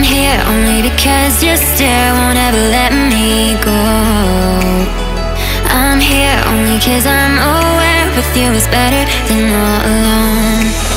I'm here Only because your stare won't ever let me go. I'm here only cause I'm aware with you is better than all alone.